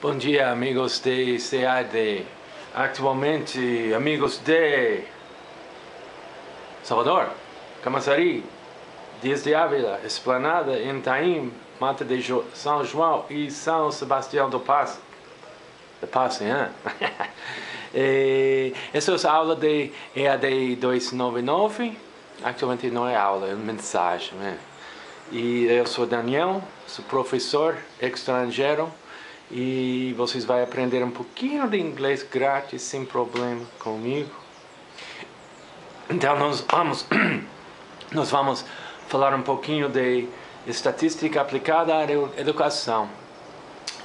Bom dia, amigos de CAD. Atualmente, amigos de Salvador, Camaçari, Dias de Ávila, Esplanada, Entaim, Mata de jo São João e São Sebastião do Passo. Do Passo, hein? e, essa é a aula de EAD 299. Atualmente não é aula, é uma mensagem. Né? E eu sou Daniel, sou professor estrangeiro e vocês vão aprender um pouquinho de inglês grátis sem problema comigo. Então nós vamos nós vamos falar um pouquinho de estatística aplicada à educação.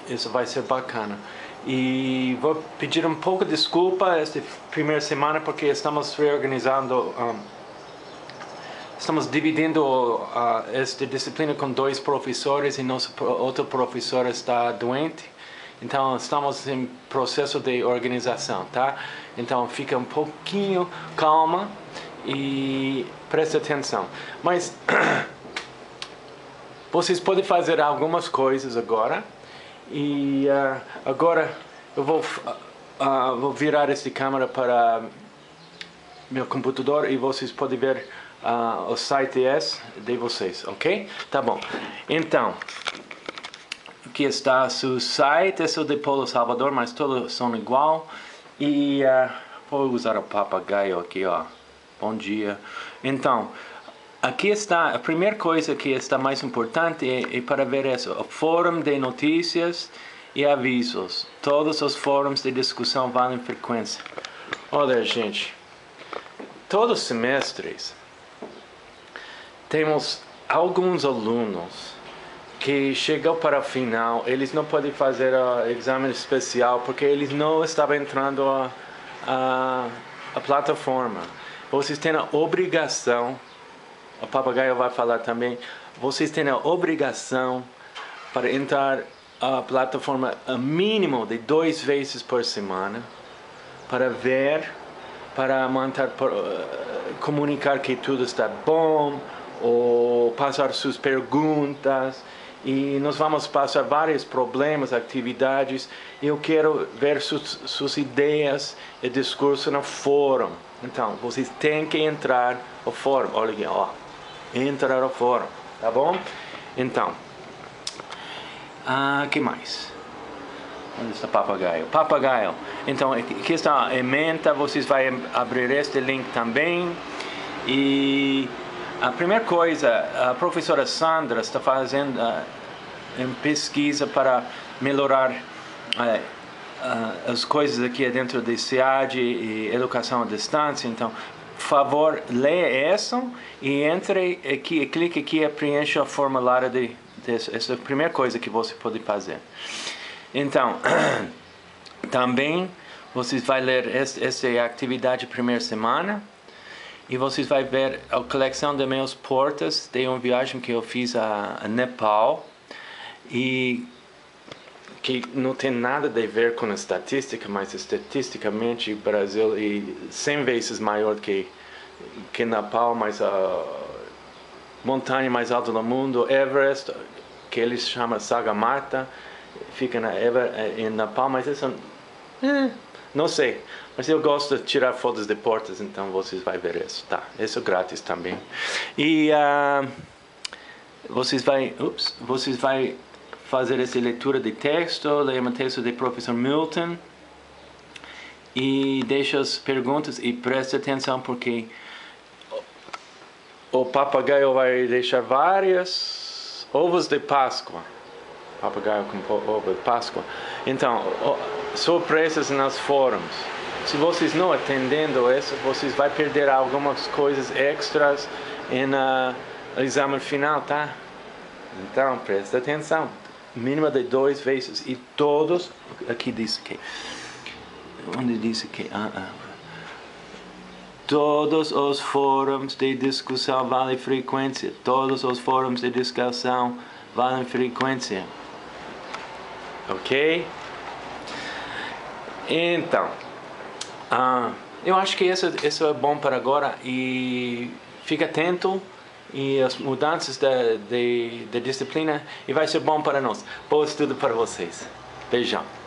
Isso vai ser bacana. E vou pedir um pouco de desculpa esta primeira semana porque estamos reorganizando um, estamos dividindo uh, esta disciplina com dois professores e nosso outro professor está doente. Então estamos em processo de organização, tá? Então fica um pouquinho calma e preste atenção. Mas vocês podem fazer algumas coisas agora e uh, agora eu vou uh, vou virar esta câmera para meu computador e vocês podem ver uh, o site de vocês, ok? Tá bom. Então aqui está seu site, é o de Polo Salvador, mas todos são igual. E uh, vou usar o papagaio aqui, ó. Bom dia. Então, aqui está, a primeira coisa que está mais importante é, é para ver isso, o fórum de notícias e avisos. Todos os fóruns de discussão valem frequência. Olha, gente, todos os semestres temos alguns alunos que chegou para a final, eles não podem fazer o exame especial porque eles não estavam entrando a, a, a plataforma. Vocês têm a obrigação, o papagaio vai falar também, vocês têm a obrigação para entrar a plataforma a mínimo de duas vezes por semana para ver, para manter, comunicar que tudo está bom, ou passar suas perguntas e nós vamos passar vários problemas, atividades. Eu quero ver suas, suas ideias e discurso no fórum. Então, vocês têm que entrar no fórum. Olha aqui, ó. Entrar no fórum, tá bom? Então, ah, que mais? Onde está papagaio? Papagaio. Então, aqui está a emenda. Vocês vão abrir este link também. E a primeira coisa, a professora Sandra está fazendo uh, pesquisa para melhorar uh, as coisas aqui dentro de SEAD e educação à distância. Então, favor, leia isso e entre aqui, clique aqui e preencha o formulário de, de essa é a primeira coisa que você pode fazer. Então, também vocês vão ler essa, essa atividade primeira semana e vocês vão ver a coleção de meus portas. De uma viagem que eu fiz a, a Nepal. E que não tem nada a ver com a estatística, mas estatisticamente o Brasil é 100 vezes maior que que Nepal, mas a montanha mais alta do mundo, Everest, que eles chamam Sagarmatha, fica na Ever, em Nepal, mas isso é, não sei. Mas eu gosto de tirar fotos de portas, então vocês vão ver isso. Tá, isso é grátis também. E uh, vocês vão, ups, vocês vão fazer essa leitura de texto, ler um texto do professor Milton e deixa as perguntas e preste atenção porque o papagaio vai deixar várias ovos de Páscoa. Papagaio com ovo de Páscoa. Então, surpresas nos fóruns. Se vocês não atendendo isso, vocês vão perder algumas coisas extras no exame final, tá? Então, presta atenção. Mínima de duas vezes. E todos, aqui diz que. Onde diz que? Ah, ah. Todos os fóruns de discussão valem frequência. Todos os fóruns de discussão valem frequência. Ok? Então. Ah, eu acho que isso, isso é bom para agora e fique atento e as mudanças da, de, de disciplina e vai ser bom para nós. Bom estudo para vocês. Beijão.